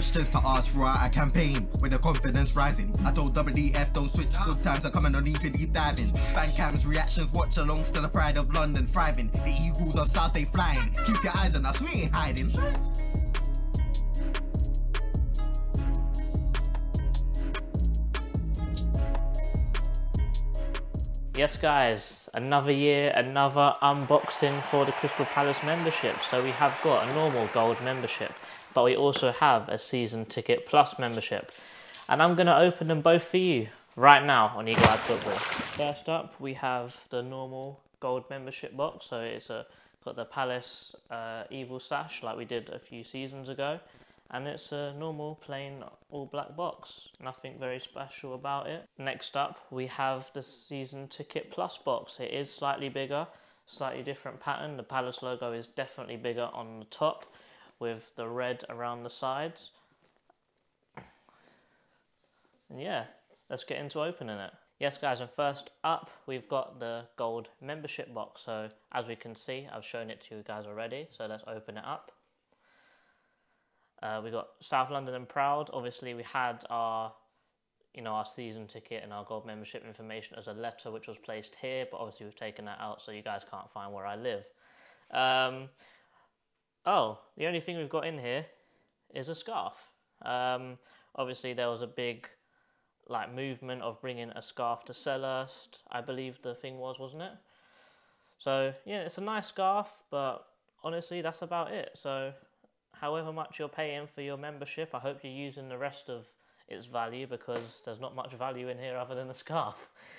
questions to ask throughout a campaign with the confidence rising. I told WDF don't switch, good times are coming on even deep diving. Fan cams, reactions, watch along, still the pride of London thriving. The Eagles of South they flying. Keep your eyes on us, we ain't hiding. Yes, guys, another year, another unboxing for the Crystal Palace membership. So we have got a normal gold membership, but we also have a season ticket plus membership. And I'm going to open them both for you right now on Eagle Eye Football. First up, we have the normal gold membership box. So it's a, got the Palace uh, Evil Sash like we did a few seasons ago and it's a normal plain all black box nothing very special about it next up we have the season ticket plus box it is slightly bigger slightly different pattern the palace logo is definitely bigger on the top with the red around the sides and yeah let's get into opening it yes guys and first up we've got the gold membership box so as we can see i've shown it to you guys already so let's open it up uh, we got South London and Proud. Obviously, we had our, you know, our season ticket and our gold membership information as a letter, which was placed here. But obviously, we've taken that out, so you guys can't find where I live. Um, oh, the only thing we've got in here is a scarf. Um, obviously, there was a big, like, movement of bringing a scarf to Selhurst. I believe the thing was, wasn't it? So yeah, it's a nice scarf, but honestly, that's about it. So however much you're paying for your membership, I hope you're using the rest of its value because there's not much value in here other than the scarf.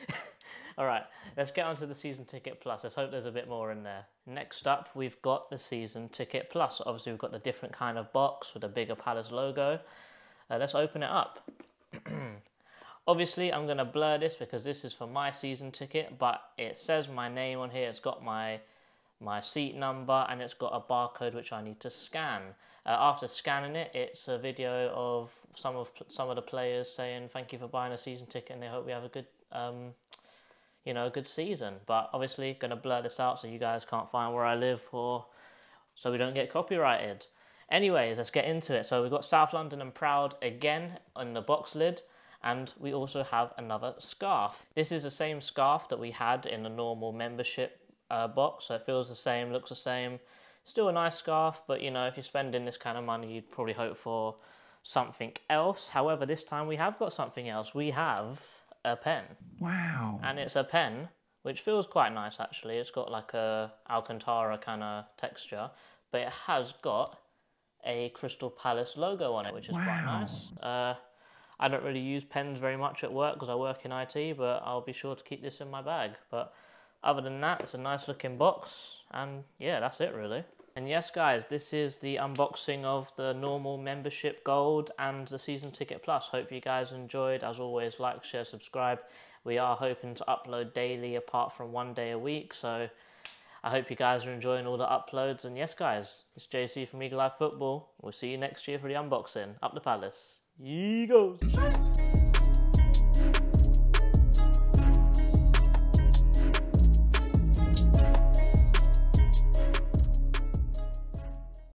All right, let's get on to the season ticket plus. Let's hope there's a bit more in there. Next up, we've got the season ticket plus. Obviously, we've got the different kind of box with a bigger Palace logo. Uh, let's open it up. Obviously, I'm going to blur this because this is for my season ticket, but it says my name on here. It's got my my seat number and it's got a barcode which I need to scan. Uh, after scanning it, it's a video of some of some of the players saying thank you for buying a season ticket and they hope we have a good, um, you know, a good season. But obviously, going to blur this out so you guys can't find where I live or so we don't get copyrighted. Anyways, let's get into it. So we've got South London and Proud again on the box lid and we also have another scarf. This is the same scarf that we had in the normal membership uh, box, so it feels the same, looks the same. Still a nice scarf, but you know, if you're spending this kind of money, you'd probably hope for something else. However, this time we have got something else. We have a pen. Wow. And it's a pen which feels quite nice actually. It's got like a Alcantara kind of texture, but it has got a Crystal Palace logo on it, which is wow. quite nice. Uh, I don't really use pens very much at work because I work in IT, but I'll be sure to keep this in my bag. But other than that, it's a nice looking box, and yeah, that's it really. And yes, guys, this is the unboxing of the normal membership gold and the season ticket plus. Hope you guys enjoyed. As always, like, share, subscribe. We are hoping to upload daily apart from one day a week, so I hope you guys are enjoying all the uploads. And yes, guys, it's JC from Eagle Eye Football. We'll see you next year for the unboxing. Up the Palace. Eagles!